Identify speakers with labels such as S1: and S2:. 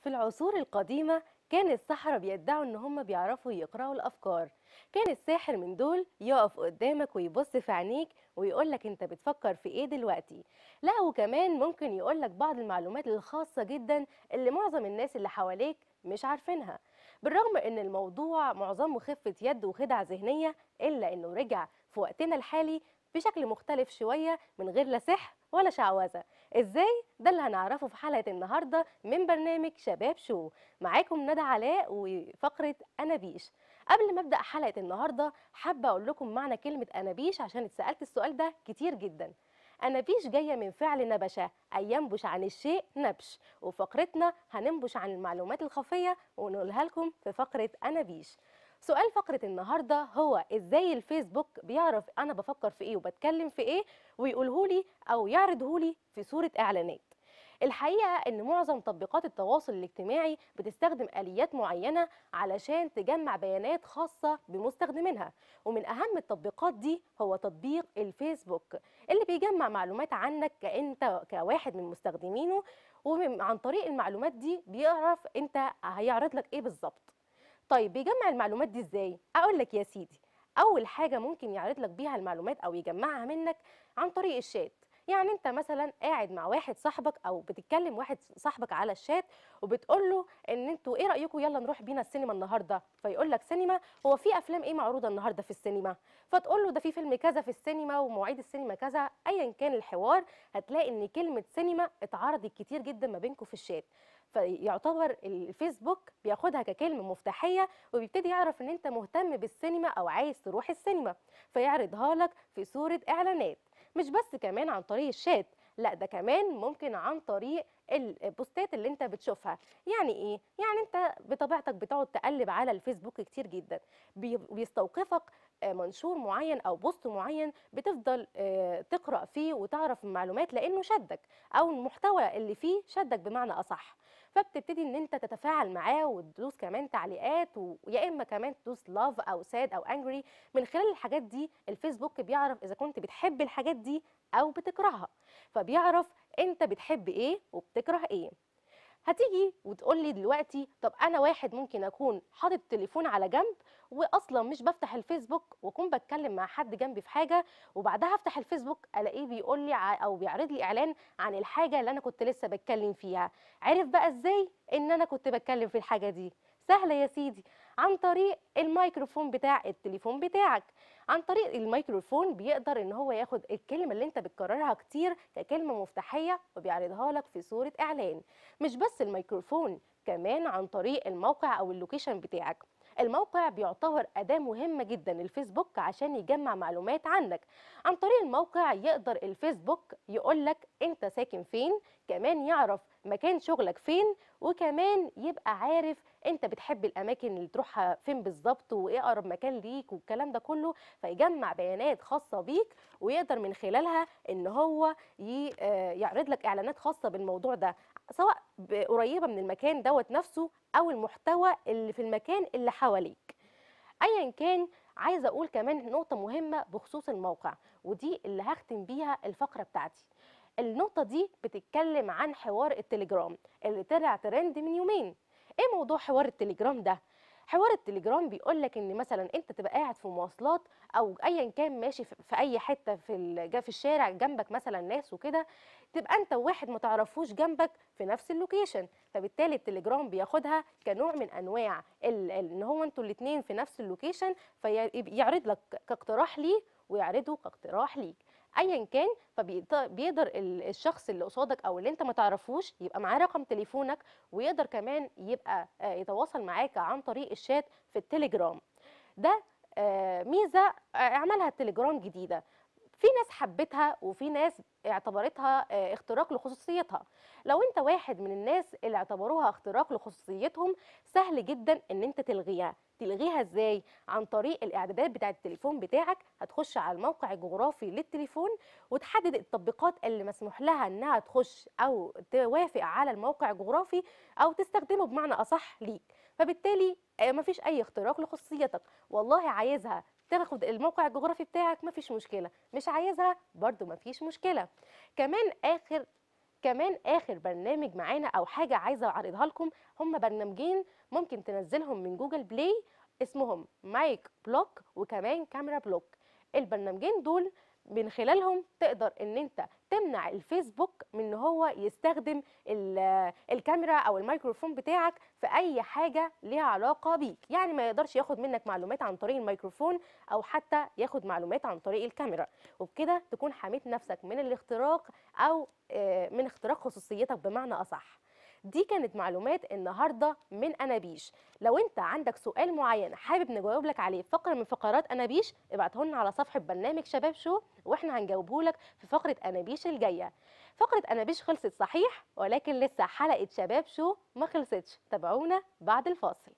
S1: في العصور القديمة كان السحرة بيدعوا إن هم بيعرفوا يقرأوا الأفكار. كان الساحر من دول يقف قدامك ويبص في عينيك ويقولك أنت بتفكر في إيه دلوقتي. لا وكمان ممكن يقولك بعض المعلومات الخاصة جدا اللي معظم الناس اللي حواليك مش عارفينها. بالرغم إن الموضوع معظمه خفة يد وخدع ذهنية إلا إنه رجع في وقتنا الحالي بشكل مختلف شوية من غير لا سحر ولا شعوذة. إزاي؟ ده اللي هنعرفه في حلقة النهاردة من برنامج شباب شو. معاكم ندى علاء وفقرة أنابيش قبل ما أبدأ حلقة النهارده حابة أقول لكم معنى كلمة انابيش عشان اتسألت السؤال ده كتير جدا. انابيش جاية من فعل نبش اي ينبش عن الشيء نبش. وفقرتنا هننبش عن المعلومات الخفية ونقولها لكم في فقرة انابيش سؤال فقرة النهاردة هو إزاي الفيسبوك بيعرف أنا بفكر في إيه وبتكلم في إيه ويقولهولي أو يعرضهولي في صورة إعلانات. الحقيقة إن معظم تطبيقات التواصل الاجتماعي بتستخدم آليات معينة علشان تجمع بيانات خاصة بمستخدمينها ومن أهم التطبيقات دي هو تطبيق الفيسبوك اللي بيجمع معلومات عنك كأنت كواحد من مستخدمينه وعن طريق المعلومات دي بيعرف أنت هيعرض لك إيه بالظبط. طيب بيجمع المعلومات دي إزاي؟ أقول لك يا سيدي أول حاجة ممكن يعرض لك بيها المعلومات أو يجمعها منك عن طريق الشات. يعني أنت مثلا قاعد مع واحد صاحبك أو بتتكلم واحد صاحبك على الشات وبتقول له إن أنتوا إيه رأيكم؟ يلا نروح بينا السينما النهارده. فيقول لك سينما هو في أفلام إيه معروضة النهارده في السينما؟ فتقول له ده في فيلم كذا في السينما ومواعيد السينما كذا. ايا كان الحوار هتلاقي إن كلمة سينما اتعرضت كتير جدا ما بينكم في الشات. فيعتبر الفيسبوك بياخدها ككلمة مفتاحية وبيبتدي يعرف إن أنت مهتم بالسينما أو عايز تروح السينما فيعرضها لك في صورة إعلانات. مش بس كمان عن طريق الشات لا ده كمان ممكن عن طريق البوستات اللي أنت بتشوفها. يعني إيه؟ يعني أنت بطبيعتك بتقعد تقلب على الفيسبوك كتير جدا. بيستوقفك منشور معين أو post معين بتفضل تقرأ فيه وتعرف المعلومات لأنه شدك أو المحتوى اللي فيه شدك بمعنى أصح. فبتبتدي إن أنت تتفاعل معاه وتدوس كمان تعليقات ويا إما كمان تدوس love أو sad أو angry من خلال الحاجات دي الفيسبوك بيعرف إذا كنت بتحب الحاجات دي أو بتكرهها. فبيعرف أنت بتحب إيه وبتكره إيه. هتيجي وتقول لي دلوقتي طب أنا واحد ممكن أكون حاطط التليفون على جنب واصلا مش بفتح الفيسبوك وأكون بتكلم مع حد جنبي في حاجة وبعدها أفتح الفيسبوك ألاقيه بيقول لي أو بيعرض لي إعلان عن الحاجة اللي أنا كنت لسه بتكلم فيها. عرف بقى إزاي إن أنا كنت بتكلم في الحاجة دي؟ سهلة يا سيدي. عن طريق الميكروفون بتاع التليفون بتاعك. عن طريق الميكروفون بيقدر إن هو ياخد الكلمة اللي أنت بتكررها كتير ككلمة مفتاحية وبيعرضها لك في صورة إعلان. مش بس الميكروفون كمان عن طريق الموقع أو ال location بتاعك. الموقع بيعتبر أداة مهمة جدا الفيسبوك عشان يجمع معلومات عنك. عن طريق الموقع يقدر الفيسبوك يقولك أنت ساكن فين كمان يعرف مكان شغلك فين وكمان يبقى عارف أنت بتحب الأماكن اللي تروحها فين بالظبط وإيه أقرب مكان ليك والكلام ده كله. فيجمع بيانات خاصة بيك ويقدر من خلالها إن هو يعرض لك إعلانات خاصة بالموضوع ده سواء قريبه من المكان دوت نفسه أو المحتوى اللي في المكان اللي حواليك. ايا كان عايزه أقول كمان نقطة مهمة بخصوص الموقع ودي اللي هختم بيها الفقرة بتاعتي. النقطة دي بتتكلم عن حوار التليجرام اللي طلع ترند من يومين. إيه موضوع حوار التليجرام ده؟ حوار التليجرام بيقول لك إن مثلا أنت تبقى قاعد في مواصلات أو ايا كان ماشي في أي حتة في في الشارع جنبك مثلا ناس وكده تبقى أنت وواحد ما تعرفوش جنبك في نفس ال location. فبالتالي التليجرام بياخدها كنوع من أنواع إن هو أنتوا الاثنين في نفس ال location فيعرض لك كاقتراح ليه ويعرضه كاقتراح ليك. ايا كان فبيقدر الشخص اللي قصادك أو اللي أنت ما تعرفوش يبقى معاه رقم تليفونك ويقدر كمان يبقى يتواصل معاك عن طريق الشات في التليجرام. ده ميزة عملها التليجرام جديدة. في ناس حبتها وفي ناس اعتبرتها اختراق لخصوصيتها. لو أنت واحد من الناس اللي اعتبروها اختراق لخصوصيتهم سهل جدا إن أنت تلغيها. تلغيها إزاي؟ عن طريق الإعدادات بتاعة التليفون بتاعك. هتخش على الموقع الجغرافي للتليفون وتحدد التطبيقات اللي مسموح لها إنها تخش أو توافق على الموقع الجغرافي أو تستخدمه بمعنى أصح ليك. فبالتالي مفيش أي اختراق لخصوصيتك والله عايزها تاخد الموقع الجغرافي بتاعك مفيش مشكلة. مش عايزها برضو مفيش مشكلة. كمان آخر كمان آخر برنامج معانا أو حاجة عايزة أعرضها لكم هم برنامجين ممكن تنزلهم من Google Play اسمهم Mic Block وكمان Camera Block. البرنامجين دول من خلالهم تقدر إن أنت تمنع الفيسبوك من إن هو يستخدم ال- الكاميرا أو الميكروفون بتاعك في أي حاجة ليها علاقة بيك. يعني ما يقدرش ياخد منك معلومات عن طريق الميكروفون أو حتى ياخد معلومات عن طريق الكاميرا. وبكده تكون حميت نفسك من الاختراق أو آه، من اختراق خصوصيتك بمعنى أصح. دي كانت معلومات النهارده من أنابيش. لو انت عندك سؤال معين حابب نجاوب لك عليه فقرة من فقرات أنابيش ابعته لنا على صفحة برنامج شباب شو وإحنا هنجاوبه لك في فقرة أنابيش الجاية. فقرة أنابيش خلصت صحيح ولكن لسه حلقة شباب شو ما خلصتش. تابعونا بعد الفاصل.